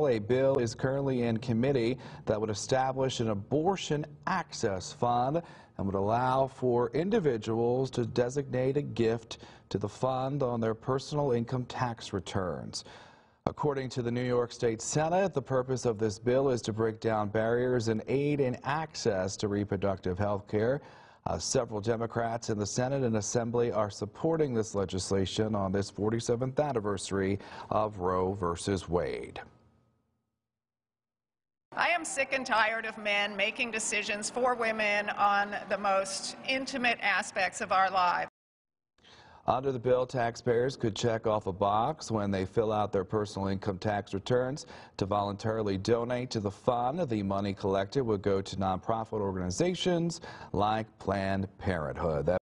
A bill is currently in committee that would establish an abortion access fund and would allow for individuals to designate a gift to the fund on their personal income tax returns. According to the New York State Senate, the purpose of this bill is to break down barriers and aid in access to reproductive health care. Uh, several Democrats in the Senate and Assembly are supporting this legislation on this 47th anniversary of Roe versus Wade. I am sick and tired of men making decisions for women on the most intimate aspects of our lives. Under the bill, taxpayers could check off a box when they fill out their personal income tax returns to voluntarily donate to the fund. The money collected would go to nonprofit organizations like Planned Parenthood. That